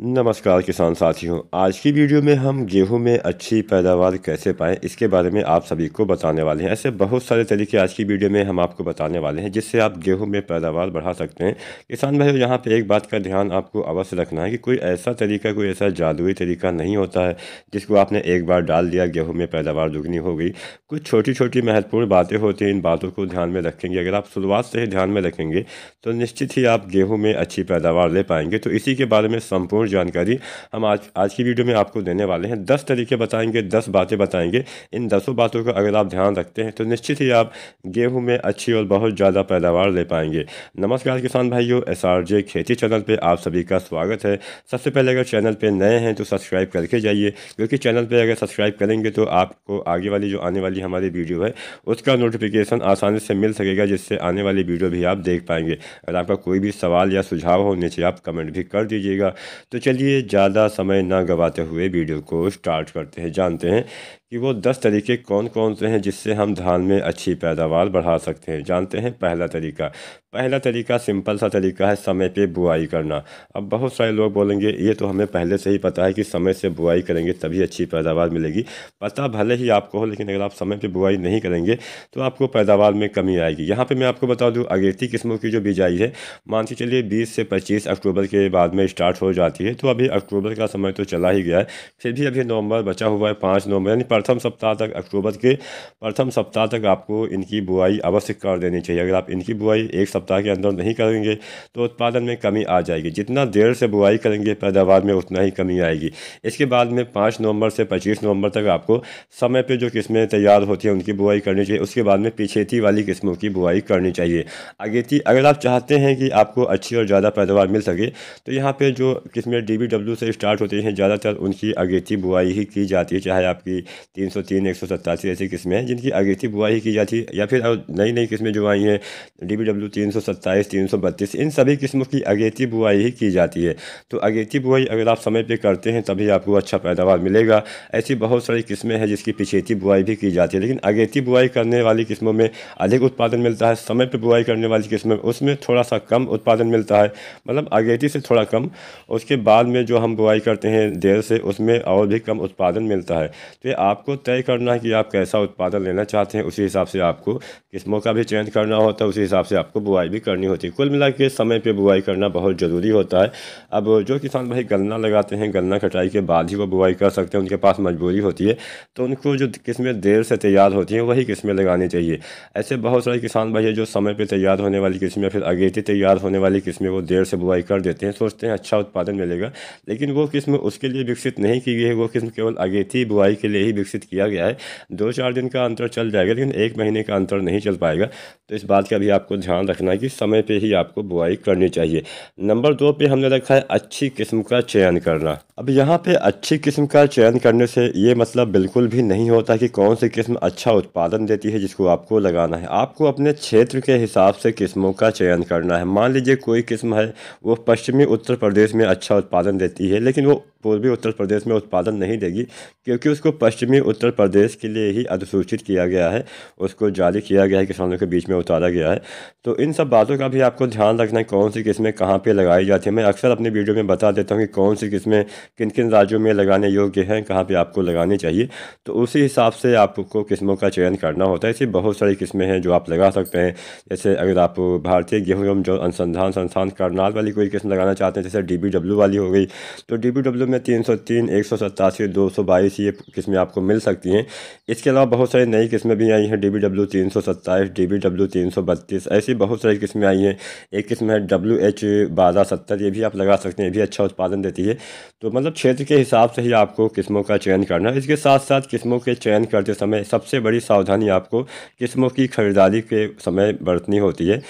नमस्कार किसान साथियों। आज की वीडियो में हम गेहूँ में अच्छी पैदावार कैसे पाएँ, इसके बारे में आप सभी को बताने वाले हैं। ऐसे बहुत सारे तरीके आज की वीडियो में हम आपको बताने वाले हैं, जिससे आप गेहूँ में पैदावार बढ़ा सकते हैं। किसान भाइयों, यहाँ पे एक बात का ध्यान आपको अवश्य रखना है कि कोई ऐसा तरीका, कोई ऐसा जादुई तरीका नहीं होता है, जिसको आपने एक बार डाल दिया, गेहूँ में पैदावार दुगनी हो गई। कुछ छोटी छोटी महत्वपूर्ण बातें होती हैं, इन बातों को ध्यान में रखेंगे। अगर आप शुरुआत से ही ध्यान में रखेंगे तो निश्चित ही आप गेहूँ में अच्छी पैदावार ले पाएँगे। तो इसी के बारे में संपूर्ण संपूर्ण जानकारी। हम आज आज की वीडियो में आपको देने वाले हैं। दस तरीके बताएँगे, दस बातें बताएँगे। इन दसों बातों का अगर आप ध्यान रखते हैं तो निश्चित ही आप गेहूँ में अच्छी और बहुत ज़्यादा पैदावार ले पाएँगे। नमस्कार किसान भाइयों एस खेती चैनल पर आप सभी का स्वागत है। सबसे पहले अगर चैनल पर नए हैं तो सब्सक्राइब करके जाइए। क्योंकि चैनल पर अगर सब्सक्राइब करेंगे तो आपको आगे वाली जो आने वाली हमारी वीडियो है, उसका नोटिफिकेशन आसानी से मिल सकेगा, जिससे आने वाली वीडियो भी आप देख पाएँगे। अगर आपका कोई भी सवाल या सुझाव हो, नीचे आप कमेंट भी कर दीजिएगा। तो चलिए ज़्यादा समय ना गवाते हुए वीडियो को स्टार्ट करते हैं जानते हैं कि वो दस तरीके कौन कौन से हैं जिससे हम धान में अच्छी पैदावार बढ़ा सकते हैं। जानते हैं पहला तरीका। पहला तरीका सिंपल सा तरीका है समय पे बुआई करना। अब बहुत सारे लोग बोलेंगे, ये तो हमें पहले से ही पता है कि समय से बुआई करेंगे तभी अच्छी पैदावार मिलेगी। पता भले ही आपको हो, लेकिन अगर आप समय पर बुआई नहीं करेंगे तो आपको पैदावार में कमी आएगी। यहाँ पर मैं आपको बता दूँ, अगेती किस्मों की जो बिजाई है, मान के चलिए बीस से पच्चीस अक्टूबर के बाद में स्टार्ट हो जाती है तो अभी अक्टूबर का समय तो चला ही गया है। फिर भी अभी नवंबर बचा हुआ है, पाँच नवंबर, यानी प्रथम सप्ताह तक अक्टूबर के प्रथम सप्ताह तक आपको इनकी बुआई अवश्य कर देनी चाहिए। अगर आप इनकी बुआई एक सप्ताह के अंदर नहीं करेंगे तो उत्पादन में कमी आ जाएगी। जितना देर से बुआई करेंगे, पैदावार में उतना ही कमी आएगी। इसके बाद में पाँच नवंबर से पच्चीस नवंबर तक आपको समय पर जो किस्में तैयार होती हैं, उनकी बुआई करनी चाहिए। उसके बाद में पिछेती वाली किस्मों की बुआई करनी चाहिए। अगेती अगर आप चाहते हैं कि आपको अच्छी और ज़्यादा पैदावार मिल सके तो यहाँ पर जो किस्में डीबीडब्ल्यू से स्टार्ट होती हैं, ज़्यादातर उनकी अगेती बुआई ही की जाती है, चाहे आपकी तीन सौ तीन, एक सौ सत्तासी ऐसी किस्में हैं, जिनकी अगेती बुआई की जाती है, या फिर नई नई किस्में जो आई हैं डी बी डब्ल्यू तीन सौ सत्ताईस, तीन सौ बत्तीस, इन सभी किस्मों की अगेती बुआई ही की जाती है। तो अगेती बुआई अगर आप समय पर करते हैं, तभी आपको अच्छा पैदावार मिलेगा। ऐसी बहुत सारी किस्में हैं, जिसकी पिछेती बुआई भी की जाती है, लेकिन अगेती बुआई करने वाली किस्मों में अधिक उत्पादन मिलता है, समय पर बुआई करने वाली किस्में, उसमें थोड़ा सा कम उत्पादन मिलता है मतलब अगेती से थोड़ा कम, उसके बाद में जो हम बुआई करते हैं, देर से, उसमें और भी कम उत्पादन मिलता है। तो ये आपको तय करना है कि आप कैसा उत्पादन लेना चाहते हैं, उसी हिसाब से आपको किस्मों का भी चयन करना होता है, उसी हिसाब से आपको बुआई भी करनी होती है। कुल मिला के समय पे बुआई करना बहुत ज़रूरी होता है। अब जो किसान भाई गन्ना लगाते हैं, गन्ना कटाई के बाद ही वो बुआई कर सकते हैं, उनके पास मजबूरी होती है तो उनको जो किस्में देर से तैयार होती हैं, वही किस्में लगानी चाहिए। ऐसे बहुत सारे किसान भाई जो समय पर तैयार होने वाली किस्में फिर अगेती तैयार होने वाली किस्में वो देर से बुआई कर देते हैं, सोचते हैं अच्छा उत्पादन मिलेगा, लेकिन वो किस्म उसके लिए विकसित नहीं की गई है, वो किस्म केवल अगेती बुआई के लिए ही विकसित किया गया है। दो चार दिन का अंतर चल जाएगा, लेकिन एक महीने का अंतर नहीं चल पाएगा। तो इस बात का भी आपको ध्यान रखना है कि समय पे ही आपको बुआई करनी चाहिए। नंबर दो पे हमने रखा है अच्छी किस्म का चयन करना। अब यहाँ पे अच्छी किस्म का चयन करने से ये मतलब बिल्कुल भी नहीं होता कि कौन सी किस्म अच्छा उत्पादन देती है जिसको आपको लगाना है। आपको अपने क्षेत्र के हिसाब से किस्मों का चयन करना है। मान लीजिए कोई किस्म है, वो पश्चिमी उत्तर प्रदेश में अच्छा उत्पादन देती है, लेकिन वो पूर्वी उत्तर प्रदेश में उत्पादन नहीं देगी, क्योंकि उसको पश्चिमी उत्तर प्रदेश के लिए ही अधिसूचित किया गया है, उसको जारी किया गया है, किसानों के बीच में उतारा गया है। तो इन सब बातों का भी आपको ध्यान रखना है, कौन सी किस्में कहाँ पर लगाई जाती है। मैं अक्सर अपनी वीडियो में बता देता हूँ कि कौन सी किस्में किन किन राज्यों में लगाने योग्य हैं, कहाँ पर आपको लगानी चाहिए। तो उसी हिसाब से आपको किस्मों का चयन करना होता है। ऐसी बहुत सारी किस्में हैं जो आप लगा सकते हैं। जैसे अगर आप भारतीय गेहूँ एवं जो अनुसंधान संस्थान करनाल वाली कोई किस्म लगाना चाहते हैं, जैसे DBW वाली हो गई तो डी में तीन सौ तीन, एक सौ सत्तासी, दो सौ बाईस ये किस्में आपको मिल सकती हैं। इसके अलावा बहुत सारी नई किस्में भी आई हैं डी बी डब्ल्यू तीन सौ सत्ताईस डी बी डब्ल्यू तीन सौ बत्तीस, ऐसी बहुत सारी किस्में आई हैं। एक किस्म है डब्ल्यू एच बारह सत्तर, ये भी आप लगा सकते हैं, ये भी अच्छा उत्पादन देती है। तो मतलब क्षेत्र के हिसाब से ही आपको किस्मों का चयन करना है। इसके साथ साथ किस्मों के चयन करते समय सबसे बड़ी सावधानी आपको किस्मों की खरीदारी के समय बरतनी होती है।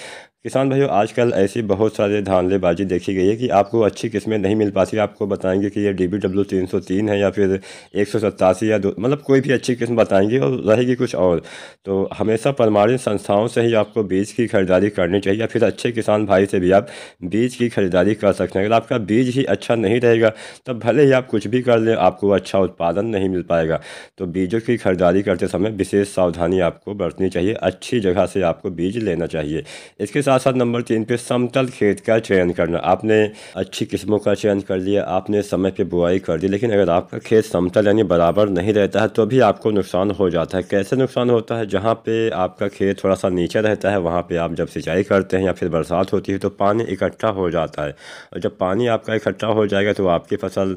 किसान भाइयों, आजकल ऐसी बहुत सारे धानलेबाजी देखी गई है कि आपको अच्छी किस्में नहीं मिल पाती। आपको बताएँगे कि ये डी बी डब्ल्यू तीन सौ तीन है या फिर एक सौ सत्तासी या दो मतलब कोई भी अच्छी किस्म बताएँगे और रहेगी कुछ और। तो हमेशा प्रमाणित संस्थाओं से ही आपको बीज की खरीदारी करनी चाहिए या फिर अच्छे किसान भाई से भी आप बीज की खरीदारी कर सकते हैं। अगर आपका बीज ही अच्छा नहीं रहेगा, तब भले ही आप कुछ भी कर लें, आपको अच्छा उत्पादन नहीं मिल पाएगा। तो बीजों की खरीदारी करते समय विशेष सावधानी आपको बरतनी चाहिए। अच्छी जगह से आपको बीज लेना चाहिए। इसके साथ साथ नंबर तीन पे समतल खेत का चयन करना। आपने अच्छी किस्मों का चयन कर लिया, आपने समय पे बुआई कर दी, लेकिन अगर आपका खेत समतल यानी बराबर नहीं रहता है तो भी आपको नुकसान हो जाता है। कैसे नुकसान होता है? जहाँ पे आपका खेत थोड़ा सा नीचे रहता है, वहाँ पे आप जब सिंचाई करते हैं या फिर बरसात होती है तो पानी इकट्ठा हो जाता है। और जब पानी आपका इकट्ठा हो जाएगा तो आपकी फ़सल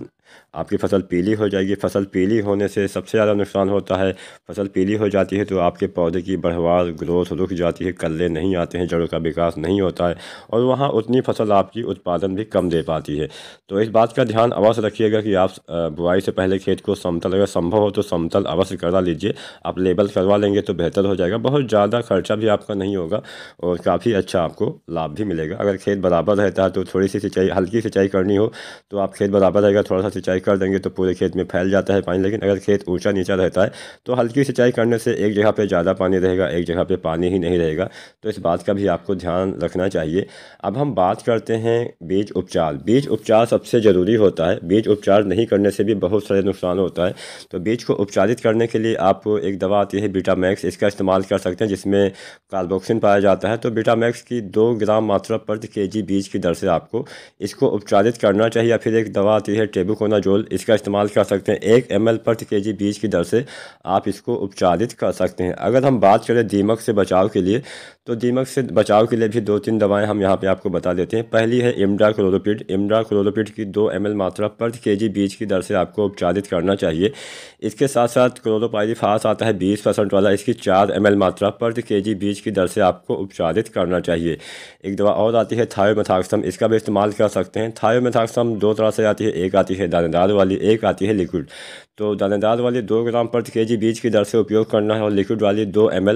आपकी फ़सल पीली हो जाएगी। फ़सल पीली होने से सबसे ज़्यादा नुकसान होता है। फ़सल पीली हो जाती है तो आपके पौधे की बढ़वार, ग्रोथ रुक जाती है, कल्ले नहीं आते हैं, जड़ों का विकास नहीं होता है और वहाँ उतनी फ़सल आपकी उत्पादन भी कम दे पाती है। तो इस बात का ध्यान अवश्य रखिएगा कि आप बुआई से पहले खेत को समतल, अगर संभव हो तो समतल अवश्य करवा लीजिए। आप लेबल करवा लेंगे तो बेहतर हो जाएगा। बहुत ज़्यादा खर्चा भी आपका नहीं होगा और काफ़ी अच्छा आपको लाभ भी मिलेगा। अगर खेत बराबर रहता है तो थोड़ी सी सिंचाई, हल्की सिंचाई करनी हो तो आप खेत बराबर रहेगा, थोड़ा सा सिंचाई कर देंगे तो पूरे खेत में फैल जाता है पानी, लेकिन अगर खेत ऊँचा नीचा रहता है तो हल्की सिंचाई करने से एक जगह पे ज़्यादा पानी रहेगा, एक जगह पे पानी ही नहीं रहेगा। तो इस बात का भी आपको ध्यान रखना चाहिए। अब हम बात करते हैं बीज उपचार। बीज उपचार सबसे ज़रूरी होता है। बीज उपचार नहीं करने से भी बहुत सारे नुकसान होता है। तो बीज को उपचारित करने के लिए आप एक दवा आती है बीटामैक्स इसका इस्तेमाल कर सकते हैं, जिसमें कार्बोक्सिन पाया जाता है। तो बीटामैक्स की दो ग्राम मात्रा प्रति के बीज की दर से आपको इसको उपचारित करना चाहिए, या फिर एक दवा आती है टेबुकोनाजोल इसका इस्तेमाल कर सकते हैं। एक एम एल प्रति के जी बीज की दर से आप इसको उपचारित कर सकते हैं। अगर हम बात करें दीमक से बचाव के लिए तो दीमक से बचाव के लिए भी दो तीन दवाएँ हम यहाँ पे आपको बता देते हैं। पहली है इमडा क्लोरोपिड इमडा क्लोरोपिड की दो एम मात्रा प्रति के बीज की दर से आपको उपचारित करना चाहिए। इसके साथ साथ क्लोरोपाइरिफास आता है बीस वाला। इसकी चार एम मात्रा प्रति के बीज की दर से आपको उपचारित करना चाहिए। एक दवा और आती है थायोमेथाक्सम। इसका भी इस्तेमाल कर सकते हैं। थायोमेथाक्सम दो तरह से आती है। एक आती है दानेदार वाली एक आती है लिक्विड। तो दानेदार वाली दो ग्राम प्रति के जी बीज की दर से उपयोग करना है और लिक्विड वाली दो एम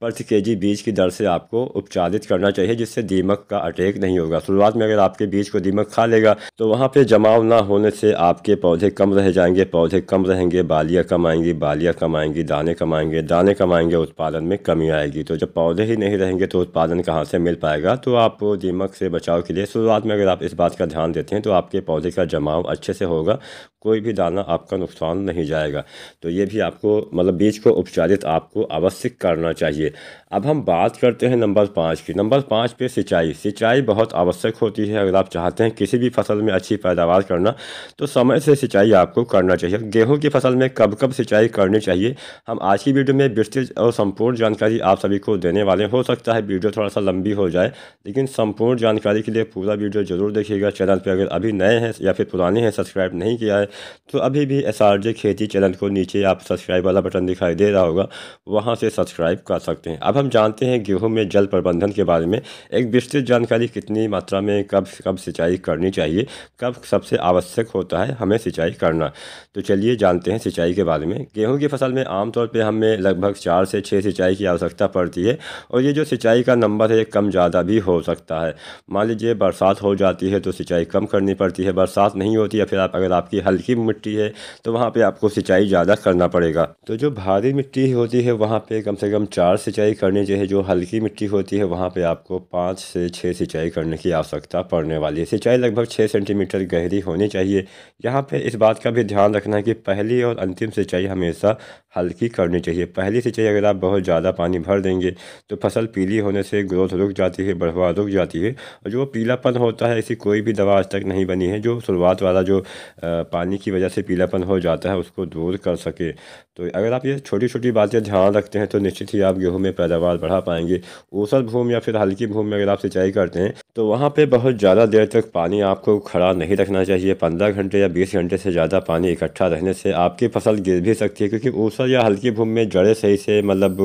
प्रति के जी बीज की दर से आपको उपचारित करना चाहिए, जिससे दीमक का अटैक नहीं होगा। शुरुआत में अगर आपके बीज को दीमक खा लेगा तो वहाँ पे जमाव ना होने से आपके पौधे कम रह जाएँगे, पौधे कम रहेंगे, बालियाँ कम आएँगी, बालियाँ कम आएँगी, दाने कम आएँगे, दाने कम आएँगे, उत्पादन में कमी आएगी। तो जब पौधे ही नहीं रहेंगे तो उत्पादन कहाँ से मिल पाएगा? तो आप दीमक से बचाव के लिए शुरुआत में अगर आप इस बात का ध्यान देते हैं तो आपके पौधे का जमाव अच्छे से होगा। sogar कोई भी दाना आपका नुकसान नहीं जाएगा। तो ये भी आपको मतलब बीज को उपचारित आपको आवश्यक करना चाहिए। अब हम बात करते हैं नंबर पाँच की। नंबर पाँच पे सिंचाई। सिंचाई बहुत आवश्यक होती है अगर आप चाहते हैं किसी भी फ़सल में अच्छी पैदावार करना तो समय से सिंचाई आपको करना चाहिए। गेहूँ की फ़सल में कब कब सिंचाई करनी चाहिए, हम आज की वीडियो में विस्तृत और संपूर्ण जानकारी आप सभी को देने वाले हो। सकता है वीडियो थोड़ा सा लंबी हो जाए, लेकिन संपूर्ण जानकारी के लिए पूरा वीडियो ज़रूर देखिएगा। चैनल पर अगर अभी नए हैं या फिर पुराने हैं, सब्सक्राइब नहीं किया है तो अभी भी एस आर जे खेती चैनल को नीचे आप सब्सक्राइब वाला बटन दिखाई दे रहा होगा, वहाँ से सब्सक्राइब कर सकते हैं। अब हम जानते हैं गेहूँ में जल प्रबंधन के बारे में, एक विस्तृत जानकारी कितनी मात्रा में कब कब सिंचाई करनी चाहिए, कब सबसे आवश्यक होता है हमें सिंचाई करना। तो चलिए जानते हैं सिंचाई के बारे में। गेहूँ की फ़सल में आमतौर पर हमें लगभग चार से छः सिंचाई की आवश्यकता पड़ती है और ये जो सिंचाई का नंबर है कम ज़्यादा भी हो सकता है। मान लीजिए बरसात हो जाती है तो सिंचाई कम करनी पड़ती है, बरसात नहीं होती या फिर आप, अगर आपकी हल्की मिट्टी है तो वहाँ पे आपको सिंचाई ज़्यादा करना पड़ेगा। तो जो भारी मिट्टी होती है, वहाँ पे कम से कम चार सिंचाई करनी चाहिए जो हल्की मिट्टी होती है, वहाँ पे आपको पाँच से छः सिंचाई करने की आवश्यकता पड़ने वाली है। सिंचाई लगभग छः सेंटीमीटर गहरी होनी चाहिए। यहाँ पर इस बात का भी ध्यान रखना है कि पहली और अंतिम सिंचाई हमेशा हल्की करनी चाहिए। पहली सिंचाई अगर आप बहुत ज़्यादा पानी भर देंगे तो फ़सल पीली होने से ग्रोथ रुक जाती है, बढ़वा रुक जाती है और जो पीलापन होता है, ऐसी कोई भी दवा आज तक नहीं बनी है जो शुरुआत वाला जो पानी की वजह से पीलापन हो जाता है, उसको दूर कर सके। तो अगर आप ये छोटी छोटी बातें ध्यान रखते हैं तो निश्चित ही आप गेहूँ में पैदावार बढ़ा पाएँगे। ऊसर भूमि या फिर हल्की भूमि में अगर आप सिंचाई करते हैं तो वहाँ पे बहुत ज़्यादा देर तक पानी आपको खड़ा नहीं रखना चाहिए। पंद्रह घंटे या बीस घंटे से ज़्यादा पानी इकट्ठा रहने से आपकी फ़सल गिर भी सकती है, क्योंकि ऊसर या हल्की भूमि में जड़ें सही से मतलब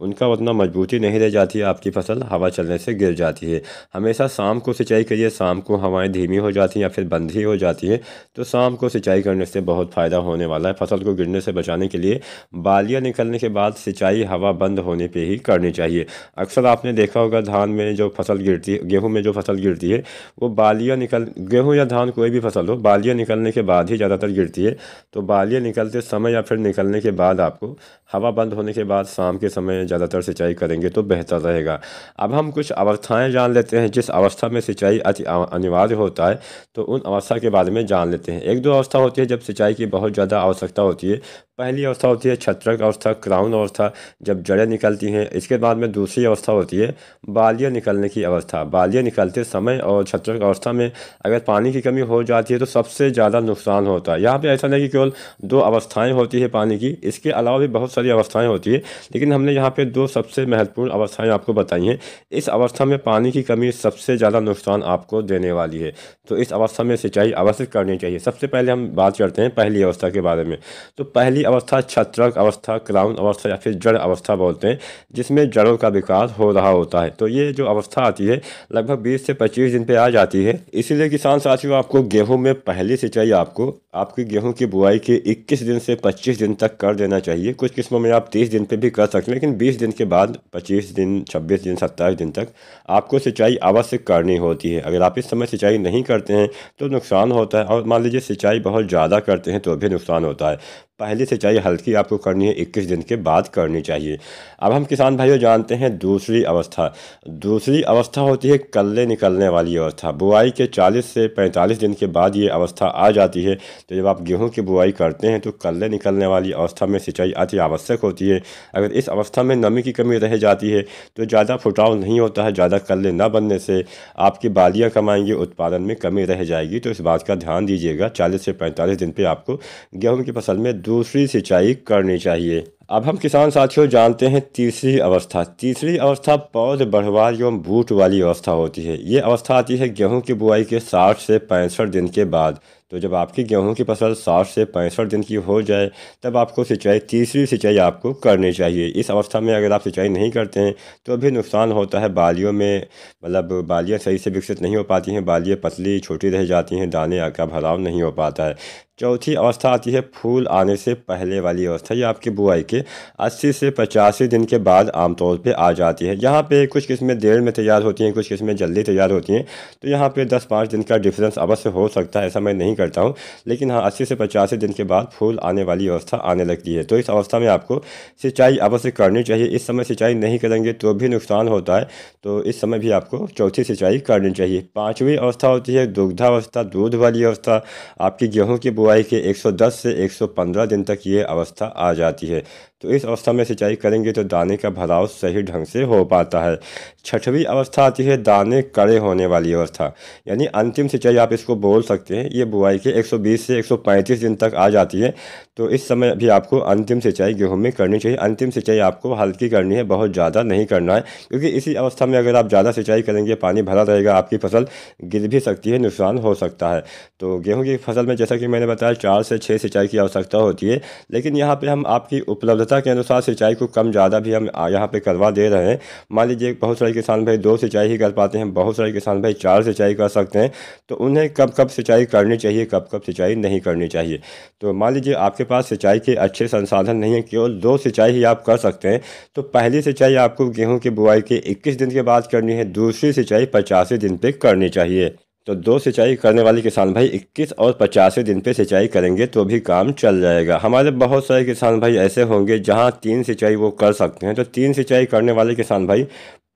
उनका उतना मजबूती नहीं रह जाती, आपकी फ़सल हवा चलने से गिर जाती है। हमेशा शाम को सिंचाई करिए, शाम को हवाएँ धीमी हो जाती हैं या फिर बंद ही हो जाती हैं तो शाम को सिंचाई करने से बहुत फ़ायदा होने वाला है। फ़सल को गिरने से बचाने के लिए बालियाँ निकलने के बाद सिंचाई हवा बंद होने पर ही करनी चाहिए। अक्सर आपने देखा होगा, धान में जो फ़सल गिरती है, गेहूँ में जो फ़सल गिरती है, वो बालियाँ निकल, गेहूँ या धान कोई भी फ़सल हो, बालियाँ निकलने के बाद ही ज़्यादातर गिरती है तो बालियाँ निकलते समय या फिर निकलने के बाद आपको हवा बंद होने के बाद शाम के समय ज़्यादातर सिंचाई करेंगे तो बेहतर रहेगा। अब हम कुछ अवस्थाएँ जान लेते हैं। जिस अवस्था में सिंचाई अति अनिवार्य होता है तो उन अवस्था के बारे में जान लेते हैं। एक दो अवस्था होती है जब सिंचाई की बहुत ज़्यादा आवश्यकता होती है। पहली अवस्था होती है छत्रक अवस्था, क्राउन अवस्था, जब जड़ें निकलती हैं। इसके बाद में दूसरी अवस्था होती है बालियाँ निकलने की अवस्था। बालियाँ निकलते समय और छत्रक अवस्था में अगर पानी की कमी हो जाती है तो सबसे ज़्यादा नुकसान होता है। यहाँ पे ऐसा नहीं कि केवल दो अवस्थाएँ होती है पानी की, इसके अलावा भी बहुत सारी अवस्थाएँ होती है, लेकिन हमने यहाँ पे दो सबसे महत्वपूर्ण अवस्थाएँ आपको बताई हैं। इस अवस्था में पानी की कमी सबसे ज़्यादा नुकसान आपको देने वाली है तो इस अवस्था में सिंचाई अवश्य करनी चाहिए। सबसे पहले हम बात करते हैं पहली अवस्था के बारे में। तो पहली अवस्था छत्रक अवस्था, क्राउन अवस्था या फिर जड़ अवस्था बोलते हैं, जिसमें जड़ों का विकास हो रहा होता है। तो ये जो अवस्था आती है, लगभग बीस से पच्चीस दिन पे आ जाती है। इसीलिए किसान साथियों, आपको गेहूँ में पहली सिंचाई आपको आपकी गेहूँ की बुआई के 21 दिन से 25 दिन तक कर देना चाहिए। कुछ किस्मों में आप 30 दिन पे भी कर सकते हैं, लेकिन 20 दिन के बाद 25 दिन 26 दिन 27 दिन तक आपको सिंचाई आवश्यक करनी होती है। अगर आप इस समय सिंचाई नहीं करते हैं तो नुकसान होता है और मान लीजिए सिंचाई बहुत ज़्यादा करते हैं तो भी नुकसान होता है। पहली सिंचाई हल्की आपको करनी है इक्कीस दिन के बाद करनी चाहिए। अब हम किसान भाइयों जानते हैं दूसरी अवस्था। दूसरी अवस्था होती है कल्ले निकलने वाली अवस्था। बुआई के 40 से 45 दिन के बाद ये अवस्था आ जाती है। तो जब आप गेहूँ की बुआई करते हैं तो कल्ले निकलने वाली अवस्था में सिंचाई अति आवश्यक होती है। अगर इस अवस्था में नमी की कमी रह जाती है तो ज़्यादा फुटाव नहीं होता है, ज़्यादा कल्ले न बनने से आपकी बालियाँ कमाएँगे, उत्पादन में कमी रह जाएगी। तो इस बात का ध्यान दीजिएगा। चालीस से पैंतालीस दिन पर आपको गेहूँ की फ़सल में दूसरी सिंचाई करनी चाहिए। अब हम किसान साथियों जानते हैं तीसरी अवस्था। तीसरी अवस्था पौध बढ़वार एवं बूट वाली अवस्था होती है। ये अवस्था आती है गेहूँ की बुआई के 60 से पैंसठ दिन के बाद। तो जब आपकी गेहूँ की फ़सल साठ से पैंसठ दिन की हो जाए, तब आपको सिंचाई, तीसरी सिंचाई आपको करनी चाहिए। इस अवस्था में अगर आप सिंचाई नहीं करते हैं तो भी नुकसान होता है बालियों में। मतलब बालियाँ सही से विकसित नहीं हो पाती हैं, बालियाँ पतली छोटी रह जाती हैं, दाने का भराव नहीं हो पाता है। चौथी अवस्था आती है फूल आने से पहले वाली अवस्था, ये आपकी बुआई के 80 से पचासी दिन के बाद आमतौर पे आ जाती है। यहाँ पे कुछ किस्में देर में तैयार होती हैं, कुछ किस्में जल्दी तैयार होती हैं। तो यहाँ पे 10-5 दिन का डिफरेंस अवश्य हो सकता है, ऐसा मैं नहीं करता हूँ। लेकिन हाँ अस्सी से पचासी दिन के बाद फूल आने वाली अवस्था आने लगती है। तो इस अवस्था में आपको सिंचाई अवश्य करनी चाहिए। इस समय सिंचाई नहीं करेंगे तो भी नुकसान होता है। तो इस समय भी आपको चौथी सिंचाई करनी चाहिए। पाँचवीं अवस्था होती है, दुग्धावस्था, दूध वाली अवस्था। आपकी गेहूँ की बुआई के 110 से 115 दिन तक ये अवस्था आ जाती है। तो इस अवस्था में सिंचाई करेंगे तो दाने का भराव सही ढंग से हो पाता है। छठवीं अवस्था आती है दाने कड़े होने वाली अवस्था। यानी अंतिम सिंचाई आप इसको बोल सकते हैं, ये बुआई के 120 से 135 दिन तक आ जाती है। तो इस समय भी आपको अंतिम सिंचाई गेहूँ में करनी चाहिए। अंतिम सिंचाई आपको हल्की करनी है, बहुत ज़्यादा नहीं करना है, क्योंकि इसी अवस्था में अगर आप ज़्यादा सिंचाई करेंगे, पानी भरा रहेगा, आपकी फ़सल गिर भी सकती है, नुकसान हो सकता है। तो गेहूँ की फ़सल में जैसा कि मैंने बताया, चार से छः सिंचाई की आवश्यकता होती है, लेकिन यहाँ पर हम आपकी उपलब्धता आवश्यकता के अनुसार सिंचाई को कम ज़्यादा भी हम यहाँ पे करवा दे रहे हैं। मान लीजिए बहुत सारे किसान भाई दो सिंचाई ही कर पाते हैं, बहुत सारे किसान भाई चार सिंचाई कर सकते हैं तो उन्हें कब कब सिंचाई करनी चाहिए, कब कब सिंचाई नहीं करनी चाहिए। तो मान लीजिए आपके पास सिंचाई के अच्छे संसाधन नहीं है, केवल दो सिंचाई ही आप कर सकते हैं तो पहली सिंचाई आपको गेहूँ की बुआई के इक्कीस दिन के बाद करनी है, दूसरी सिंचाई पचासी दिन पर करनी चाहिए। तो दो सिंचाई करने वाले किसान भाई 21 और पचासी दिन पे सिंचाई करेंगे तो भी काम चल जाएगा। हमारे बहुत सारे किसान भाई ऐसे होंगे जहाँ तीन सिंचाई वो कर सकते हैं। तो तीन सिंचाई करने वाले किसान भाई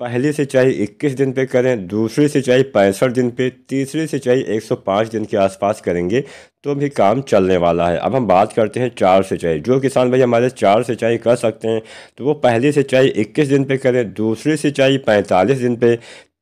पहली सिंचाई 21 दिन पे करें, दूसरी सिंचाई पैंसठ दिन पे, तीसरी सिंचाई 105 दिन के आसपास करेंगे तो भी काम चलने वाला है। अब हम बात करते हैं चार सिंचाई। जो किसान भाई हमारे चार सिंचाई कर सकते हैं तो वो पहली सिंचाई 21 दिन पे करें, दूसरी सिंचाई 45 दिन पे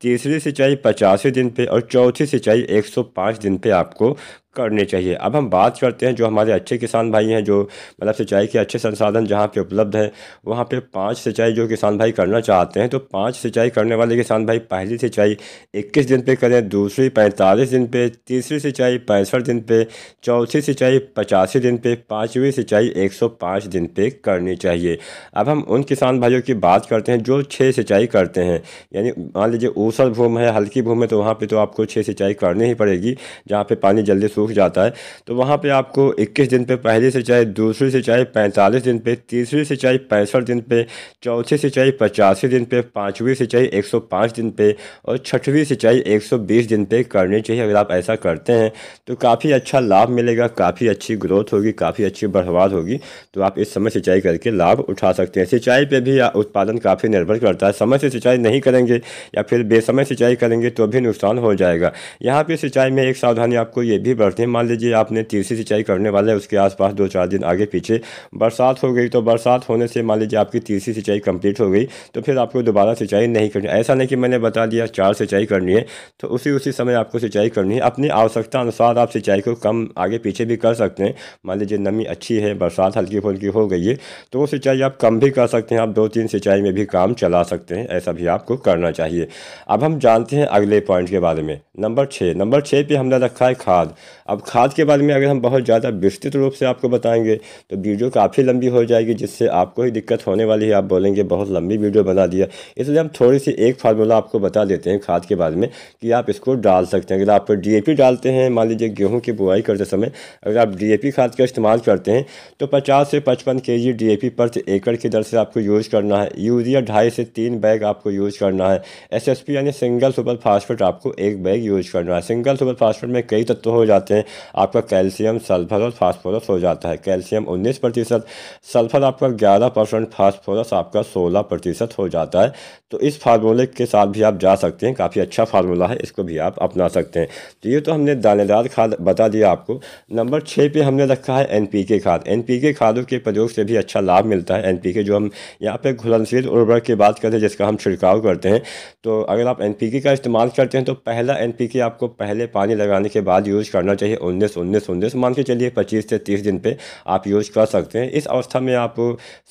तीसरी सिंचाई पचासवें दिन पे और चौथी सिंचाई 105 दिन पे आपको करनी चाहिए। अब हम बात करते हैं जो हमारे अच्छे किसान भाई हैं, जो मतलब सिंचाई के अच्छे संसाधन जहाँ पे उपलब्ध हैं, वहाँ पे पाँच सिंचाई जो किसान भाई करना चाहते हैं तो पाँच सिंचाई करने वाले किसान भाई पहली सिंचाई इक्कीस दिन पे करें, दूसरी पैंतालीस दिन पे, तीसरी सिंचाई पैंसठ दिन पे, चौथी सिंचाई पचासी दिन पे, पाँचवीं सिंचाई एक सौ पाँच दिन पे करनी चाहिए। अब हम उन किसान भाइयों की बात करते हैं जो छः सिंचाई करते हैं। यानी मान लीजिए ऊसर भूमि है, हल्की भूमि है तो वहाँ पर तो आपको छः सिंचाई करनी ही पड़ेगी, जहाँ पर पानी जल्दी सूख जाता है तो वहाँ पे आपको 21 दिन पे पहली सिंचाई दूसरी सिंचाई 45 दिन पे, तीसरी सिंचाई पैंसठ दिन पे, चौथी सिंचाई पचासी दिन पे, पाँचवीं सिंचाई 105 दिन पे और छठवीं सिंचाई 120 दिन पे करनी चाहिए। अगर आप ऐसा करते हैं तो काफ़ी अच्छा लाभ मिलेगा, काफ़ी अच्छी ग्रोथ होगी, काफ़ी अच्छी बढ़वाद होगी तो आप इस समय सिंचाई करके लाभ उठा सकते हैं। सिंचाई पर भी उत्पादन काफ़ी निर्भर करता है। समय से सिंचाई नहीं करेंगे या फिर बेसमय सिंचाई करेंगे तो भी नुकसान हो जाएगा। यहाँ पर सिंचाई में एक सावधानी आपको ये भी करते हैं। मान लीजिए आपने तीसरी सिंचाई करने वाले हैं, उसके आसपास दो चार दिन आगे पीछे बरसात हो गई तो बरसात होने से मान लीजिए आपकी तीसरी सिंचाई कंप्लीट हो गई तो फिर आपको दोबारा सिंचाई नहीं करनी। ऐसा नहीं कि मैंने बता दिया चार सिंचाई करनी है तो उसी उसी समय आपको सिंचाई करनी है। अपनी आवश्यकता अनुसार आप सिंचाई को कम आगे पीछे भी कर सकते हैं। मान लीजिए नमी अच्छी है, बरसात हल्की फुल्की हो गई है तो वो सिंचाई आप कम भी कर सकते हैं। आप दो तीन सिंचाई में भी काम चला सकते हैं, ऐसा भी आपको करना चाहिए। अब हम जानते हैं अगले पॉइंट के बारे में। नंबर छः। नंबर छः पे हमने रखा है खाद। अब खाद के बारे में अगर हम बहुत ज़्यादा विस्तृत रूप से आपको बताएँगे तो वीडियो काफ़ी लंबी हो जाएगी, जिससे आपको ही दिक्कत होने वाली है। आप बोलेंगे, बहुत लंबी वीडियो बना दिया। इसलिए हम थोड़ी सी एक फार्मूला आपको बता देते हैं खाद के बारे में, कि आप इसको डाल सकते हैं। अगर आप डी डालते हैं, मान लीजिए गेहूँ की बुआई करते समय अगर आप डीएपी खाद का इस्तेमाल करते हैं तो पचास से पचपन के जी डी प्रति एकड़ की दर से आपको यूज़ करना है। यूरिया ढाई से तीन बैग आपको यूज़ करना है। एस एस पी यानी सिंगल सुपर फास्फेट आपको एक बैग यूज़ करना है। सिंगल सुपर फास्फेट में कई तत्व हो जाते हैं। आपका कैल्शियम, सल्फ़र और फास्फोरस हो जाता है। कैल्शियम उन्नीस प्रतिशत, सल्फ़र आपका ग्यारह परसेंट, फास्फोरस आपका सोलह प्रतिशत हो जाता है। तो इस फार्मूले के साथ भी आप जा सकते हैं। काफ़ी अच्छा फार्मूला है, इसको भी आप अपना सकते हैं। तो ये तो हमने दानेदार खाद बता दिया आपको। नंबर छः पे हमने रखा है एन खाद। एन खादों के प्रयोग से भी अच्छा लाभ मिलता है। एन जो हम यहाँ पे घुलनशील उर्वरक की बात करते हैं, जिसका हम छिड़काव करते हैं तो अगर आप एन का इस्तेमाल करते हैं तो पहला एन आपको पहले पानी लगाने के बाद यूज़ करना चाहिए। उन्नीस उन्नीस उन्नीस मान के चलिए, पच्चीस से तीस दिन पे आप यूज़ कर सकते हैं। इस अवस्था में आप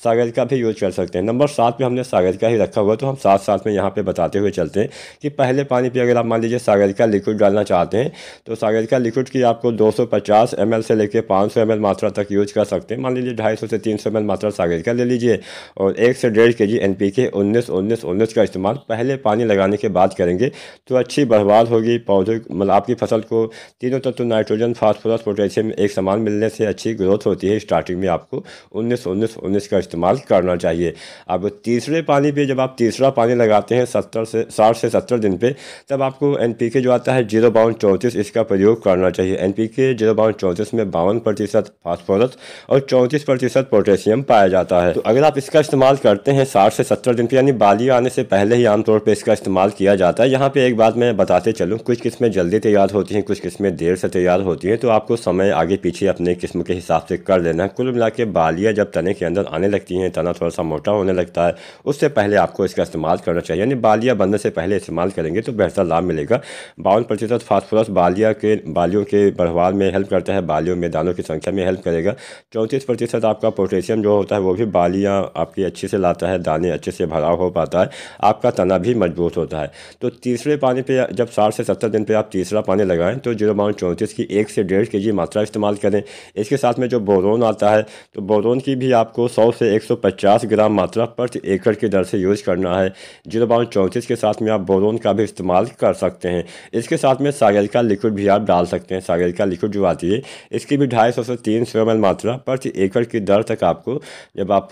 सागर का भी यूज़ कर सकते हैं। नंबर सात पे हमने सागर का ही रखा हुआ तो हम साथ साथ में यहाँ पे बताते हुए चलते हैं कि पहले पानी पे अगर आप मान लीजिए सागर का लिक्विड डालना चाहते हैं तो सागर का लिक्विड की आपको 250 ml से लेकर 500 ml मात्रा तक यूज़ कर सकते हैं। मान लीजिए 250 से 300 ml मात्रा सागर का ले लीजिए और एक से डेढ़ के जी एन पी के उन्नीस उन्नीस उन्नीस का इस्तेमाल पहले पानी लगाने के बाद करेंगे तो अच्छी बर्बाद होगी पौधे मतलब आपकी फ़सल को तीनों तत्व नाइट्रोजन, फास्फोरस, पोटेशियम एक समान मिलने से अच्छी ग्रोथ होती है स्टार्टिंग में आपको उन्नीस उन्नीस उन्नीस का इस्तेमाल करना चाहिए। अब तीसरे पानी पे जब आप तीसरा पानी लगाते हैं सत्तर से, साठ से सत्तर दिन पे, तब आपको एन पी के जो आता है ज़ीरो बावन चौंतीस इसका प्रयोग करना चाहिए। एन पी के ज़ीरो बावन चौंतीस में बावन प्रतिशत फास्फोरस और चौंतीस प्रतिशत पोटेशियम पाया जाता है। तो अगर आप इसका इस्तेमाल करते हैं साठ से सत्तर दिन पे, यानी बाली आने से पहले ही आमतौर पर इसका इस्तेमाल किया जाता है। यहाँ पे एक बात मैं बताते चलूँ, कुछ किस्में जल्दी तैयार होती हैं, कुछ किस्में देर से तैयार होती है तो आपको समय आगे पीछे अपने किस्म के हिसाब से कर लेना है। कुल मिला के बालियाँ जब तने के अंदर आने लगती हैं, तना थोड़ा सा मोटा होने लगता है, उससे पहले आपको इसका इस्तेमाल करना चाहिए। यानी बालियाँ बनने से पहले इस्तेमाल करेंगे तो बेहतर लाभ मिलेगा। बावन प्रतिशत फास्फोरस बालिया के, बालियों के बढ़वार में हेल्प करता है, बालियों में दानों की संख्या में हेल्प करेगा। चौंतीस प्रतिशत आपका पोटेशियम जो होता है, वो भी बालियाँ आपकी अच्छे से लाता है, दाने अच्छे से भराव हो पाता है, आपका तना भी मज़बूत होता है। तो तीसरे पानी पे जब साठ से सत्तर दिन पे आप तीसरा पानी लगाएँ तो ज़ीरो बावन चौंतीस की एक से डेढ़ के जी मात्रा इस्तेमाल करें। इसके साथ में जो बोरोन आता है तो बोरोन की भी आपको सौ से एक सौ पचास ग्राम मात्रा प्रति एकड़ की दर से यूज़ करना है। ज़ीरो चौंतीस के साथ में आप बोरोन का भी इस्तेमाल कर सकते हैं। इसके साथ में सागर का लिक्विड भी आप डाल सकते हैं। सागर का लिक्विड जो आती है, इसकी भी ढाई सौ से तीन सौ एम मात्रा प्रति एकड़ की दर तक आपको जब आप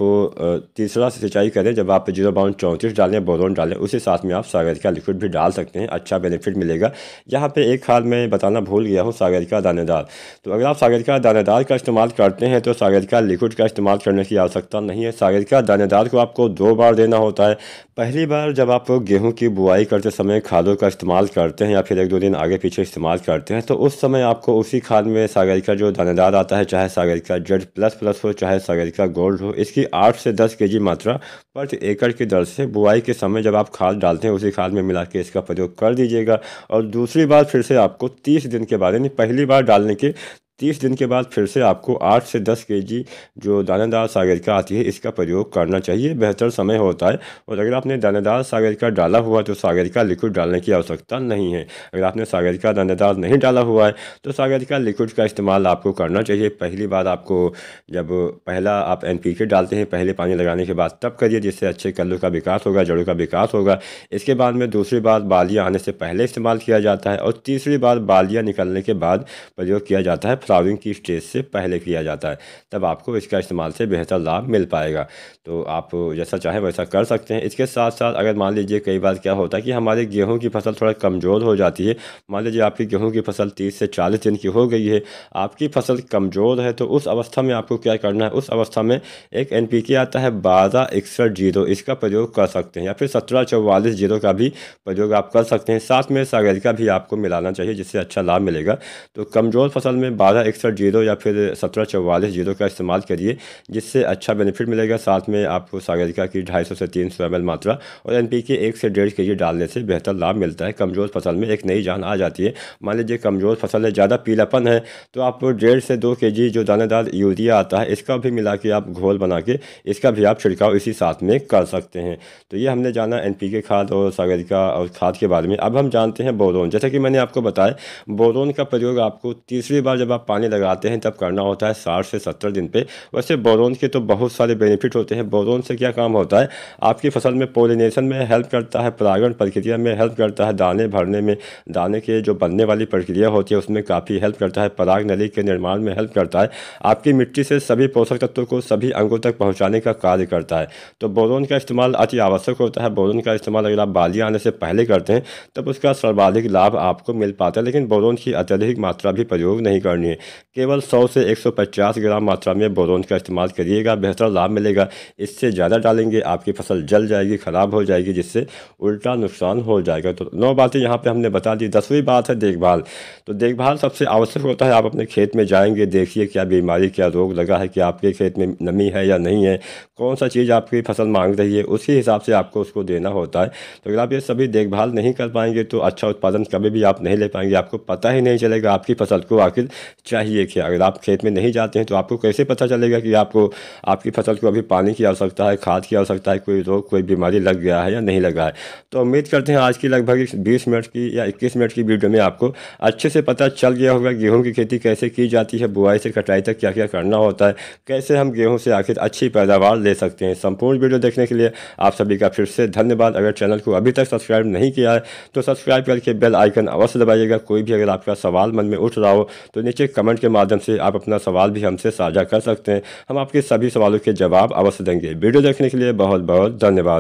तीसरा सिंचाई करें, जब आप ज़ीरो बावन चौंतीस डालें, बोरोन डालें, उसी साथ में आप सागर का लिक्विड भी डाल सकते हैं। अच्छा बेनिफिट मिलेगा। यहाँ पे एक हाल मैं बताना भूल गया हूँ। सागर का दानेदार। तो अगर आप सागर का दानेदार का इस्तेमाल करते हैं तो सागर का लिक्विड का इस्तेमाल करने की आवश्यकता नहीं है। सागर का दानेदार को आपको दो बार देना होता है। पहली बार जब आप गेहूँ की बुआई करते समय खादों का इस्तेमाल करते हैं या फिर एक दो दिन आगे पीछे इस्तेमाल करते हैं तो उस समय आपको उसी खाद में सागर का जो दानेदार आता है, चाहे सागर का जेड प्लस प्लस हो, चाहे सागर का गोल्ड हो, इसकी आठ से दस के मात्रा प्रति एकड़ की दर से बुआई के समय जब आप खाद डालते हैं, उसी खाद में मिला के इसका प्रयोग कर दीजिएगा। और दूसरी बार फिर से आपको तीस दिन के बाद यानी पहली बार डालने के तीस दिन के बाद फिर से आपको आठ से दस के जी जो दानेदार सागर का आती है, इसका प्रयोग करना चाहिए। बेहतर समय होता है और अगर आपने दानेदार सागर का डाला हुआ है तो सागर का लिक्विड डालने की आवश्यकता नहीं है। अगर आपने सागर का दानेदार नहीं डाला हुआ है तो सागर का लिक्विड का इस्तेमाल आपको करना चाहिए। पहली बार आपको जब पहला आप एन डालते हैं, पहले पानी लगाने के बाद तब करिए, जिससे अच्छे कल्लू का विकास होगा, जड़ों का विकास होगा। इसके बाद में दूसरी बार बालियाँ आने से पहले इस्तेमाल किया जाता है और तीसरी बार बालियाँ निकलने के बाद प्रयोग किया जाता है। फ्लावरिंग की स्टेज से पहले किया जाता है, तब आपको इसका इस्तेमाल से बेहतर लाभ मिल पाएगा। तो आप जैसा चाहें वैसा कर सकते हैं। इसके साथ साथ अगर मान लीजिए कई बार क्या होता है कि हमारे गेहूँ की फ़सल थोड़ा कमज़ोर हो जाती है, मान लीजिए आपकी गेहूँ की फ़सल तीस से चालीस दिन की हो गई है, आपकी फ़सल कमज़ोर है तो उस अवस्था में आपको क्या करना है? उस अवस्था में एक एन आता है बारह इकसठ ज़ीरो, इसका प्रयोग कर सकते हैं। या फिर सत्रह चौवालीस ज़ीरो का भी प्रयोग आप कर सकते हैं। साथ में सागर का भी आपको मिलाना चाहिए, जिससे अच्छा लाभ मिलेगा। तो कमज़ोर फ़सल में बारह इकसठ ज़ीरो या फिर सत्रह चौवालीस ज़ीरो का इस्तेमाल करिए, जिससे अच्छा बेनिफिट मिलेगा। साथ में आपको सागरिका की ढाई सौ से तीन सौ एम मात्रा और एन पी के एक से डेढ़ के जी डालने से बेहतर लाभ मिलता है। कमज़ोर फ़सल में एक नई जान आ जाती है। मान लीजिए कमज़ोर फ़सल है ज़्यादा पीलापन है तो आप डेढ़ से दो के जी जो दानेदार यूरिया आता है, इसका भी मिला के आप घोल बना के इसका भी आप छिड़काव इसी साथ में कर सकते हैं। तो ये हमने जाना एन पी के खाद और सागरिका और खाद के बारे में। अब हम जानते हैं बोरोन। जैसा कि मैंने आपको बताया, बोरोन का प्रयोग आपको तीसरी बार जब आप पानी लगाते हैं, तब करना होता है साठ से सत्तर दिन पे। वैसे बोरोन के तो बहुत सारे बेनिफिट होते हैं। बोरोन से क्या काम होता है? आपकी फ़सल में पोलिनेशन में हेल्प करता है, परागण प्रक्रिया में हेल्प करता है, दाने भरने में। दाने के जो बनने वाली प्रक्रिया होती है, उसमें काफ़ी हेल्प करता है, पराग नली के निर्माण में हेल्प करता है। आपकी मिट्टी से सभी पोषक तत्वों को सभी अंगों तक पहुँचाने का कार्य करता है। तो बोरोन का इस्तेमाल अति आवश्यक होता है। बोरोन का इस्तेमाल अगर आप बालियाँ आने से पहले करते हैं, तब उसका सर्वाधिक लाभ आपको मिल पाता है, लेकिन बोरोन की अत्यधिक मात्रा भी प्रयोग नहीं करनी है। केवल 100 से 150 ग्राम मात्रा में बोरोन का इस्तेमाल करिएगा, बेहतर लाभ मिलेगा। इससे ज़्यादा डालेंगे, आपकी फ़सल जल जाएगी, ख़राब हो जाएगी, जिससे उल्टा नुकसान हो जाएगा। तो नौ बातें यहाँ पे हमने बता दी, दसवीं बात है देखभाल। तो देखभाल सबसे आवश्यक होता है, आप अपने खेत में जाएँगे, देखिए क्या बीमारी, क्या रोग लगा है, कि आपके खेत में नमी है या नहीं है, कौन सा चीज़ आपकी फ़सल मांग रही है, उसी हिसाब से आपको उसको देना होता है। तो अगर आप ये सभी देखभाल नहीं कर पाएँगे तो अच्छा उत्पादन कभी भी आप नहीं ले पाएँगे, आपको पता ही नहीं चलेगा आपकी फ़सल को आखिर चाहिए क्या अगर आप खेत में नहीं जाते हैं तो आपको कैसे पता चलेगा कि आपको, आपकी फ़सल को अभी पानी की आवश्यकता है, खाद की आवश्यकता है, कोई रोग, कोई बीमारी लग गया है या नहीं लगा है? तो उम्मीद करते हैं आज की लगभग बीस मिनट की या इक्कीस मिनट की वीडियो में आपको अच्छे से पता चल गया होगा गेहूँ की खेती कैसे की जाती है, बुआई से कटाई तक क्या क्या करना होता है, कैसे हम गेहूँ से आखिर अच्छी पैदावार ले सकते हैं। संपूर्ण वीडियो देखने के लिए आप सभी का फिर से धन्यवाद। अगर चैनल को अभी तक सब्सक्राइब नहीं किया है तो सब्सक्राइब करके बेल आइकन अवश्य दबाइएगा। कोई भी अगर आपका सवाल मन में उठ रहा हो तो नीचे कमेंट के माध्यम से आप अपना सवाल भी हमसे साझा कर सकते हैं। हम आपके सभी सवालों के जवाब अवश्य देंगे। वीडियो देखने के लिए बहुत बहुत धन्यवाद।